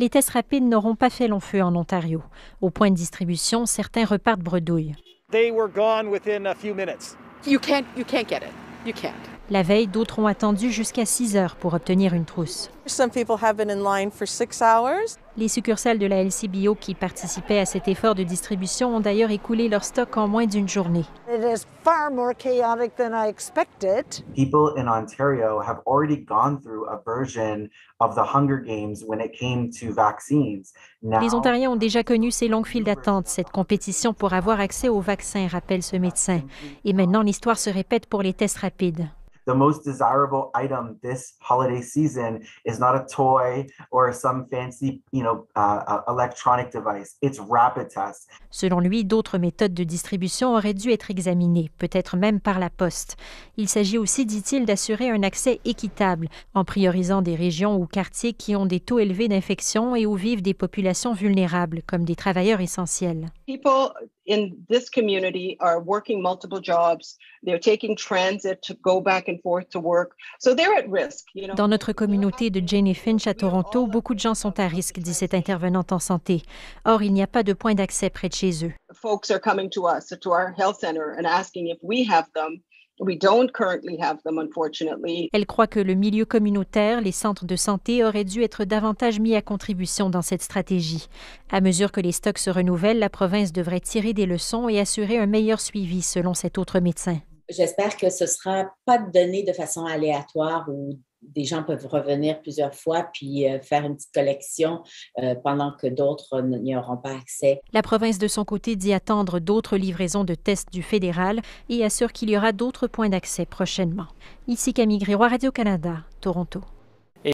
Les tests rapides n'auront pas fait long feu en Ontario. Au point de distribution, certains repartent bredouille. They were gone within a few minutes. You can't, you can't get it. You can't. La veille, d'autres ont attendu jusqu'à 6 heures pour obtenir une trousse. Some people have been in line for six hours. Les succursales de la LCBO qui participaient à cet effort de distribution ont d'ailleurs écoulé leur stock en moins d'une journée. It is far more chaotic than I expected. people in Ontario have already gone through a version of the Hunger Games when it came to vaccines. Now, Les Ontariens ont déjà connu ces longues files d'attente, cette compétition pour avoir accès aux vaccins, rappelle ce médecin. Et maintenant, l'histoire se répète pour les tests rapides. The most desirable item this holiday season is not a toy or some fancy, you know, uh, uh, electronic device. It's rapid tests. Selon lui, d'autres méthodes de distribution auraient dû être examinées, peut-être même par la poste. Il s'agit aussi, dit-il, d'assurer un accès équitable, en priorisant des régions ou quartiers qui ont des taux élevés d'infection et où vivent des populations vulnérables, comme des travailleurs essentiels. people in this community are working multiple jobs. They're taking transit to go back and forth to work. So they're at risk. You know? Dans notre communauté de et Finch à Toronto, beaucoup de gens sont à risque, dit cette intervenante en santé. Or, il n'y a pas de point d'accès près de chez eux. Folks are coming to us, to our health center, and asking if we have them. We don't currently have them, unfortunately. Elle croit que le milieu communautaire, les centres de santé auraient dû être davantage mis à contribution dans cette stratégie. À mesure que les stocks se renouvellent, la province devrait tirer des leçons et assurer un meilleur suivi, selon cet autre médecin. J'espère que ce ne sera pas donné de façon aléatoire où des gens peuvent revenir plusieurs fois puis euh, faire une petite collection euh, pendant que d'autres n'y auront pas accès. La province, de son côté, dit attendre d'autres livraisons de tests du fédéral et assure qu'il y aura d'autres points d'accès prochainement. Ici Camille Grégoire, Radio-Canada, Toronto.